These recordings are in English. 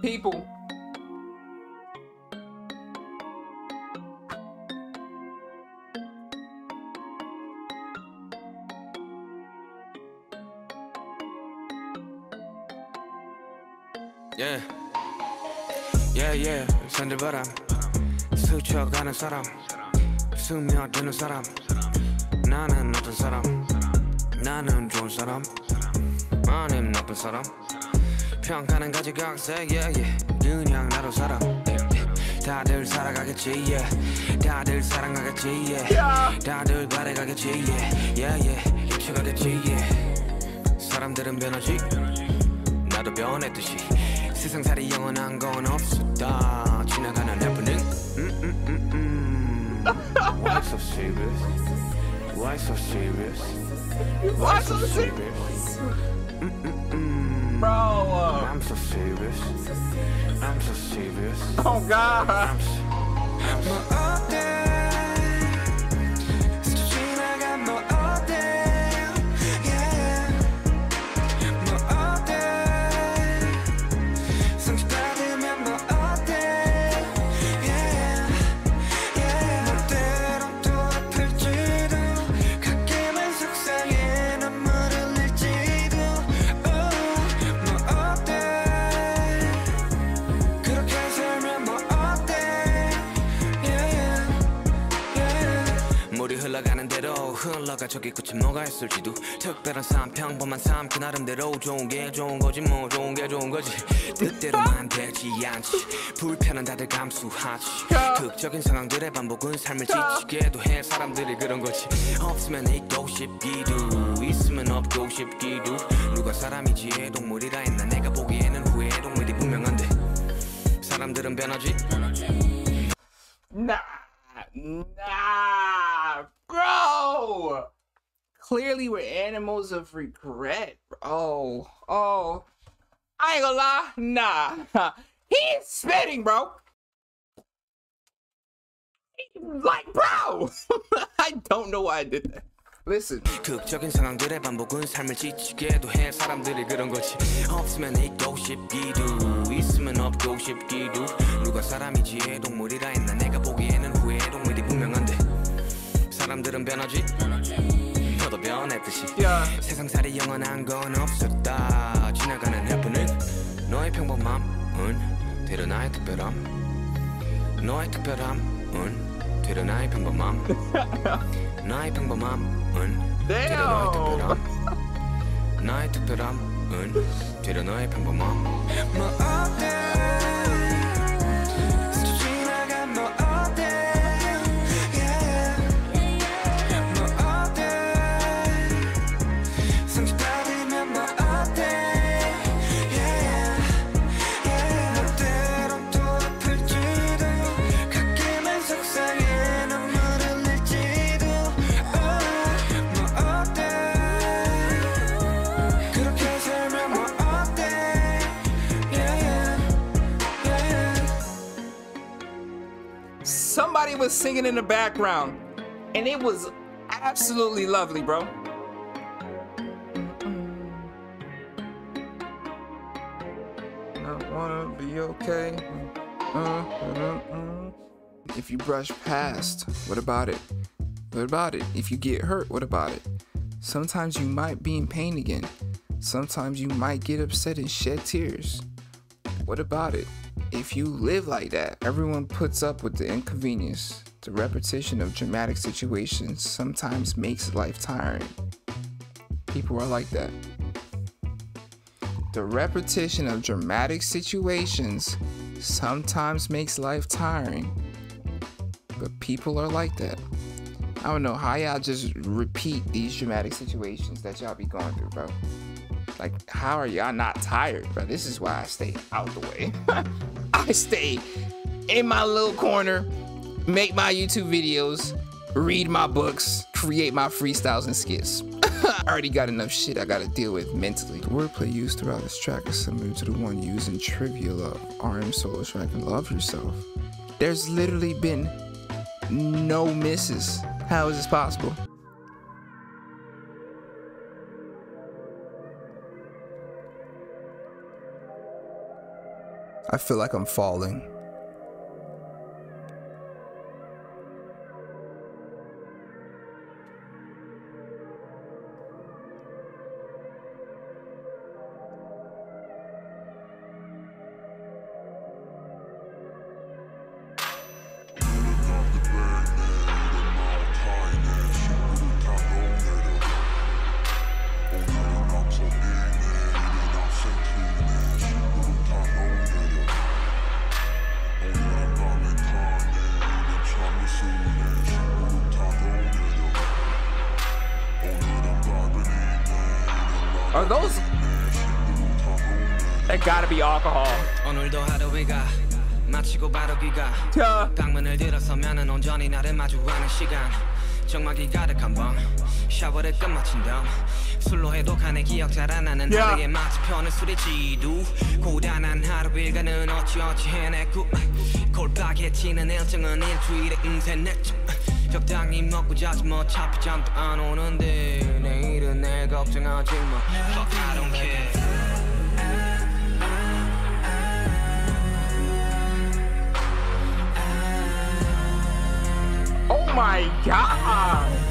People. Yeah. Yeah, yeah. 산들바람. 스쳐가는 사람. 스며드는 사람. 나는 어떤 사람. 나는 좋은 사람. 아님 나쁜 사람. 평가는 가지각색, yeah, yeah. 그냥 나로 살아. 다들 살아가겠지, yeah. 다들 사랑하겠지, yeah. 다들 바래가겠지, yeah. Yeah, yeah. 익혀가겠지, yeah. 사람들은 변하지. 나도 변했듯이 세상살이 영원한 건 없었다 지나가는 해프닝 음, 음, 음, 음. Why so serious? Why so serious? Why so serious? Bro. I'm so serious I'm so serious Oh God. 끝이 뭐가 있을지도. 특별한 삶 평범한 삶그 나름대로 좋은 게 좋은 거지 뭐 좋은 게 좋은 거지. 뜻대로만 되지 않지. 불편은 다들 감수하지. 극적인 상황들의 반복은 삶을 지치게도 해 사람들이 그런 거지. 없으면 있고 싶기도 있으면 없고 싶기도. 누가 사람이지 동물이라 했나? 내가 보기에는 후회 동물이 분명한데. 사람들은 변하지? Nah, nah, bro. Clearly, we're animals of regret. Oh, oh. I ain't gonna lie, nah. He's spitting, bro. Like, bro. I don't know why I did that. Listen, 극적인 상황들의 반복은 삶을 지치게도 해 사람들이 그런 거지 없으면 있고 싶기도 있으면 없고 싶기도 누가 사람이지 동물이라 했나 내가 보기에는 후회 동물이 분명한데 사람들은 변하지 너도 변했듯이. 야. 세상살이 영원한 건 없었다. 지나가는 해프닝 너의 평범함은 되려 나의 특별함. 너의 특별함은 되려 나의 평범함. 나의 평범함은 되려 너의 특별함. 나의 특별함은 되려 너의 평범함. 뭐 was singing in the background, and it was absolutely lovely, bro. I wanna be okay. Uh, uh. If you brush past, what about it? What about it? If you get hurt, what about it? Sometimes you might be in pain again. Sometimes you might get upset and shed tears. What about it? If you live like that, everyone puts up with the inconvenience. The repetition of dramatic situations sometimes makes life tiring. People are like that. The repetition of dramatic situations sometimes makes life tiring. But people are like that. I don't know how y'all just repeat these dramatic situations that y'all be going through, bro. Like, how are y'all not tired, bro? This is why I stay out the way. I stay in my little corner, make my YouTube videos, read my books, create my freestyles and skits. I already got enough shit I gotta deal with mentally. The wordplay used throughout this track is similar to the one used in Trivia Love, RM solo track, and Love Yourself. There's literally been no misses. How is this possible? I feel like I'm falling. Gotta be alcohol. 오늘도 하루이가 마치고 바로 귀가 Yeah. 방문을 들어서면은 온전히 나를 마주하는 시간. 정막이 가득한 밤 샤워를 끝마친 다음 술로 해독하는 기억 잘안 나는 야. 하루에 마치 편을 술에 지두 고단한 하루 일과는 어찌어찌 해냈고. 골박해지는 일정은 일주일에 음새 냈죠 적당히 먹고 자지 뭐 어차피 잠도 안 오는데. 내일은 내 걱정하지 마 Fuck I don't care my god.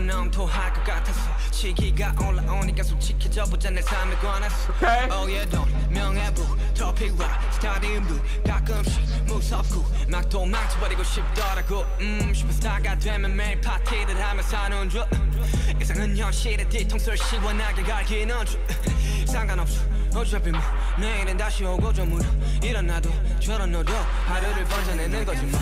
뭘 집어넣으면 토할 것 같아서. 시기가 올라오니까 솔직해져 보자 내 삶에 관해서. Oh yeah 돈 명예부 토픽락 스타디움도 가끔씩 무섭고 막 도망쳐버리고 싶더라고. 음 슈퍼스타가 되면 매일 파티를 하며 사는 줄 이상은 현실의 뒤통수를 시원하게 갈기는 줄 상관없어. 어차피 뭐 내일은 다시 오고 좀 울어 일어나도 저런 너도 하루를 번져내는 거지 뭐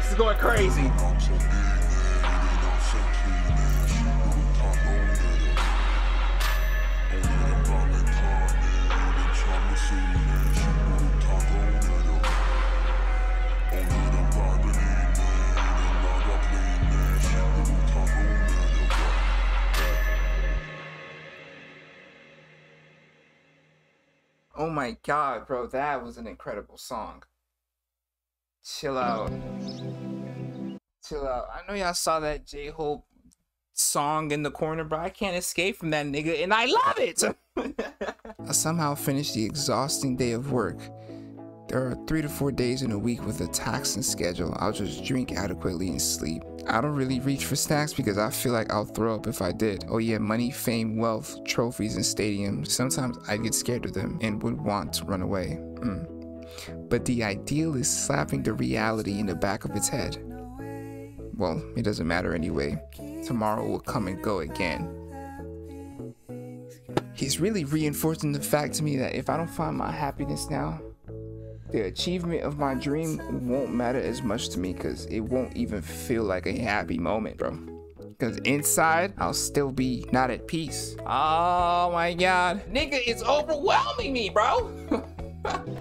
voice is going crazy. Oh my god, bro, that was an incredible song. Chill out. Chill out. I know y'all saw that J Hope song in the corner, but I can't escape from that nigga, and I love it. I somehow finished the exhausting day of work. There are three to four days in a week with a taxing schedule. I'll just drink adequately and sleep. I don't really reach for snacks because I feel like I'll throw up if I did. Oh yeah, money, fame, wealth, trophies, and stadiums. Sometimes I get scared of them and would want to run away. Mm. But the ideal is slapping the reality in the back of its head. Well, it doesn't matter anyway. Tomorrow will come and go again. He's really reinforcing the fact to me that if I don't find my happiness now, the achievement of my dream won't matter as much to me because it won't even feel like a happy moment, bro. Because inside, I'll still be not at peace. Oh my god. Nigga, it's overwhelming me, bro.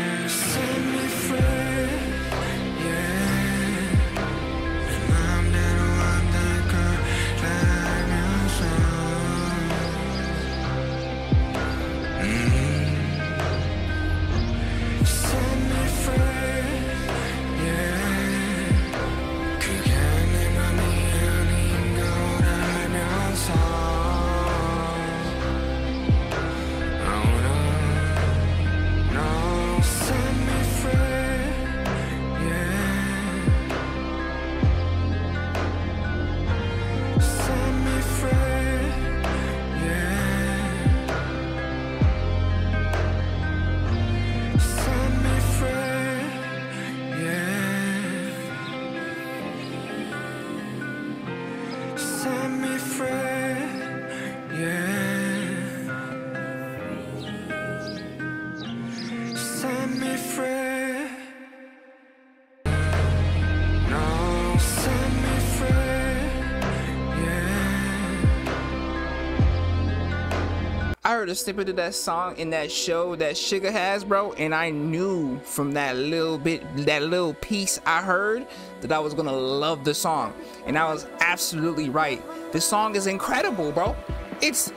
heard a snippet of that song in that show that Suga has, bro, and I knew from that little bit, that little piece I heard, that I was gonna love the song, and I was absolutely right. This song is incredible, bro. It's,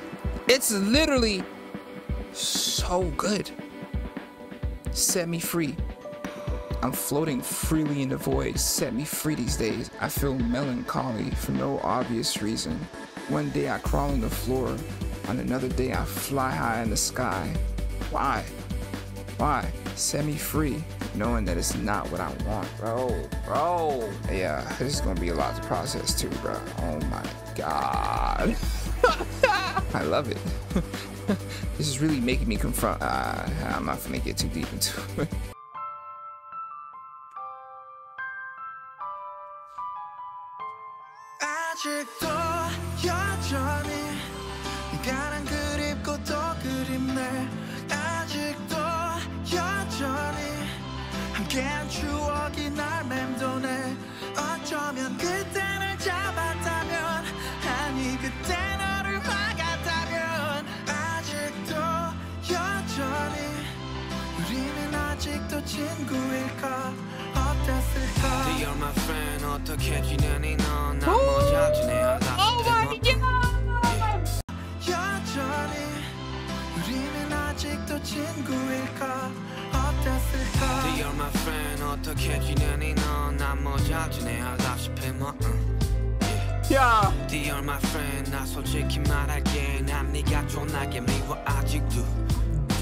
it's literally so good. Set me free. I'm floating freely in the void. Set me free these days. I feel melancholy for no obvious reason. One day I crawl on the floor. On another day I fly high in the sky. Why? Why? Set me free, knowing that it's not what I want, bro. Bro. Yeah, this is gonna be a lot to process too, bro. Oh my god. I love it. this is really making me confront. Uh, I'm not gonna get too deep into it. 아 어떻게 지내니 넌난 뭐잘 지내 I love you god. 여전히 우리는 아직도 친구일까 어땠을까 You're my friend 어떻게 지내니 넌난 뭐잘 지내 I love you 뭐 응. Yeah. You're my friend 나 솔직히 말할게 난 네가 존나게 미워 아직도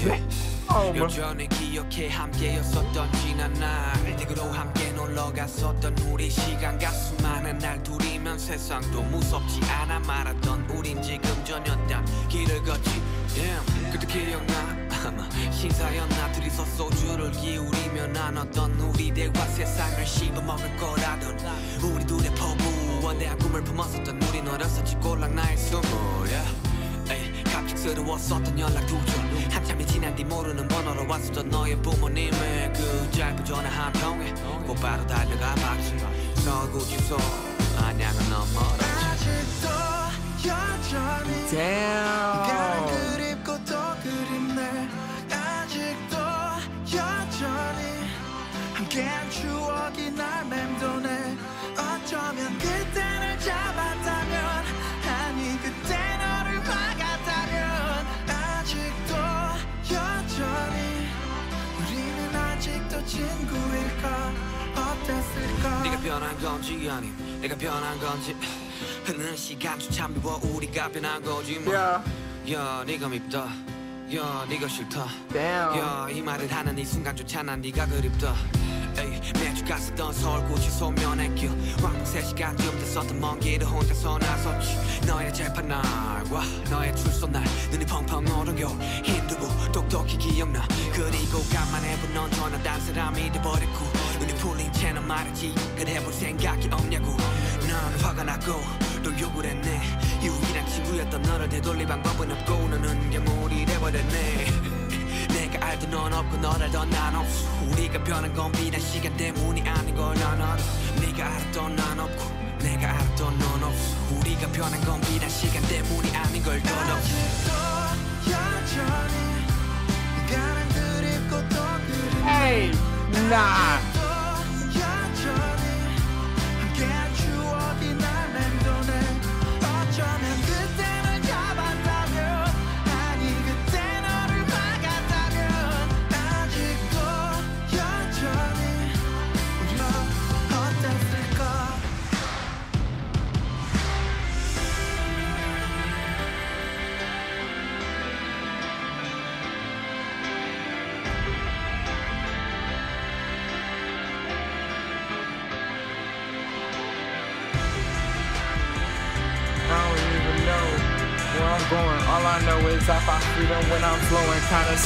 Oh, bro. 여전히 기억해 함께였었던 지난 날. 댁으로 함께 놀러 갔었던 우리 시간과 수많은 날 둘이면 세상도 무섭지 않아 말았던 우린 지금 전혀 딴 길을 걷지. Damn 그때 기억나? 아마 신사였나? 둘이서 소주를 기울이며 나눴던 우리 대화 세상을 씹어먹을 거라던 우리 둘의 포부 원대한 꿈을 품었었던 우린 어렸었지. 꼴랑 나의 스물 yeah. 갑작스러웠었던 연락 두절. 한참이 지난 뒤 모르는 번호로 왔었던 너의 부모님의 그 짧은 전화 한 통에 곧바로 달려가 박수 서구지소 안양은 너머로 아직도 여전히 Damn. 변한 건지 아님 내가 변한 건지. 흐르는 시간조차 미워 우리가 변한 거지 뭐. Yeah. 야 네가 밉다. 야 네가 싫다. Damn. 야이 말을 하는 이 순간조차 난 네가 그립다. 에이, 매주 갔었던 서울고시 소면의 길 왕복 3시간쯤 됐었던 먼 길을 혼자서 나섰지. 너의 재판 날과 너의 출소 날 눈이 펑펑 오른 겨울 힘들고 똑똑히 기억나. 그리고 간만에 본넌 전화 딴 사람이 돼버렸고 풀린 채너 말했지. 그래 볼 생각이 없냐고. 난 화가 나고 또 욕을 했네. 유일한 친구였던 너를 되돌릴 방법은 없고 너는 영혼이 돼버렸네. 내가 알던 넌 없고 널 알던 난 없어. 우리가 변한 건 비단 시간 때문이 아닌 걸난 알아. 네가 알았던 난 없고 내가 알았던 넌 없어. 우리가 변한 건 비단 시간 때문이 아닌 걸넌 없어. 여전히 가는 그립고 또 그립고 Hey, nah. drumming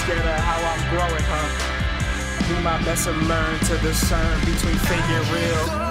scared of how I'm growing, huh? Do my best to learn to discern between fake and real.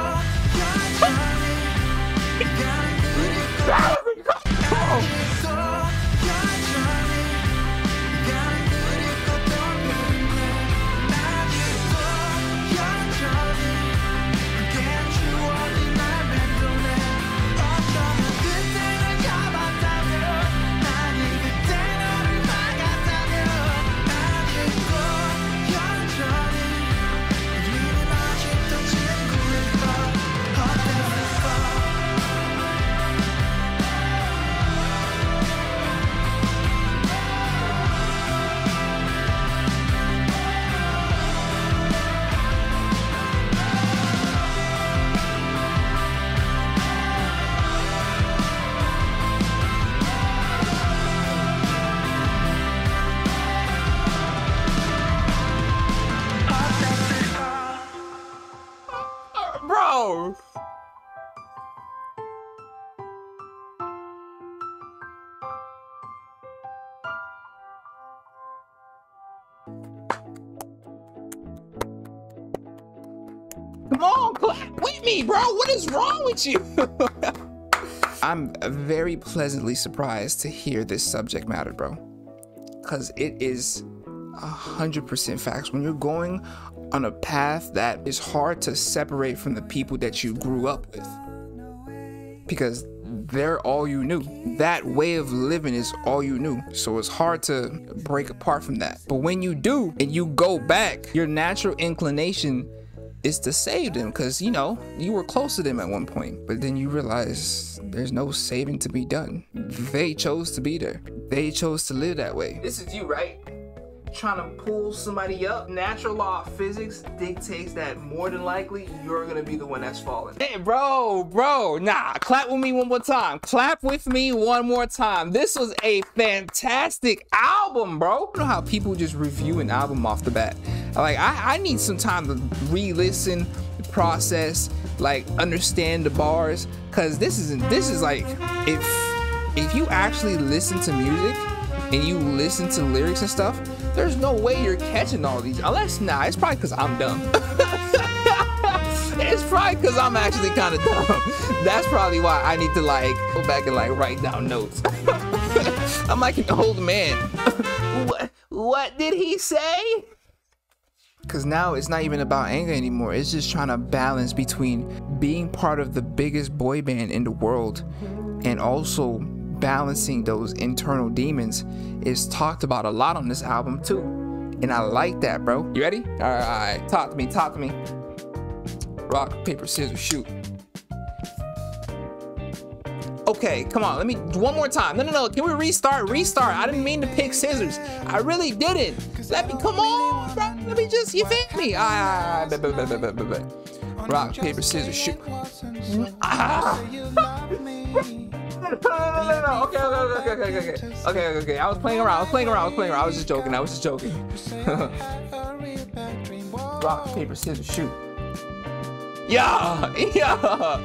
Bro. What is wrong with you? I'm very pleasantly surprised to hear this subject matter, bro. Because it is a hundred percent facts. When you're going on a path that is hard to separate from the people that you grew up with, because they're all you knew. That way of living is all you knew. So it's hard to break apart from that. But when you do and you go back, your natural inclination is to save them because you know you were close to them at one point but then you realize there's no saving to be done they chose to be there they chose to live that way This is you, right? Trying to pull somebody up. Natural law of physics dictates that more than likely you're gonna be the one that's falling. Hey, bro, bro, nah, clap with me one more time. Clap with me one more time. This was a fantastic album, bro. You know how people just review an album off the bat? Like, I, I need some time to re listen, process, like, understand the bars. Cause this isn't, this is like, if, if you actually listen to music and you listen to lyrics and stuff, there's no way you're catching all these. Unless, nah, it's probably cause I'm dumb. It's probably because I'm actually kind of dumb. That's probably why I need to like go back and like write down notes. I'm like an old man. what, what did he say? Because now it's not even about anger anymore. It's just trying to balance between being part of the biggest boy band in the world and also balancing those internal demons is talked about a lot on this album too. And I like that, bro. You ready? All right, all right. Talk to me, talk to me. Rock, paper, scissors, shoot. Okay, come on. Let me one more time. No, no, no. Can we restart? Restart. I didn't mean to pick scissors. I really didn't. Let me come on, bro. Let me just. You feel me? Bet. Rock, paper, scissors, shoot. Ah. No, okay, okay, okay, okay, okay. Okay, okay, okay. I was playing around. I was playing around. I was playing around. I was just joking. I was just joking. Rock, paper, scissors, shoot. Yeah, yeah.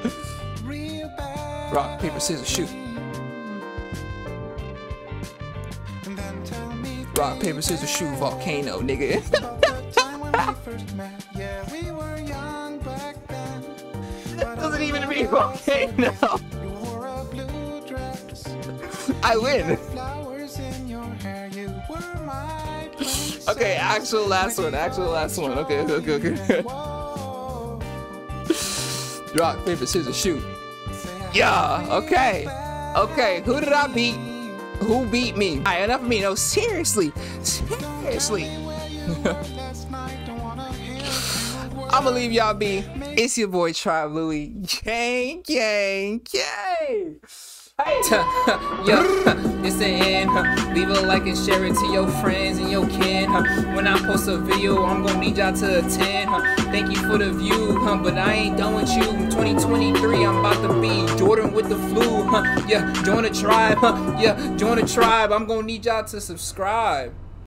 Rock, paper, scissors, shoot. And then tell me Rock, paper, scissors, shoot. Volcano, nigga. about the time when we first met. Yeah, we were young back then. Doesn't even mean volcano. You wore a blue dress. I win. Flowers in your hair. You were my. Okay, actual last one. Actual last one. Okay, okay, okay. okay. Whoa. Rock, paper, scissors, shoot. Yeah, okay. Okay, who did I beat? Who beat me? Alright, enough of me. No, seriously. Seriously. I'ma leave y'all be. It's your boy Tribe Loui. Gang, gang, gang. Yo, it's the end. Leave a like and share it to your friends and your kin. When I post a video, I'm gonna need y'all to attend. Thank you for the view, but I ain't done with you. 2023, I'm about to be Jordan with the flu. Yeah, join the tribe. Yeah, join the tribe. I'm gonna need y'all to subscribe.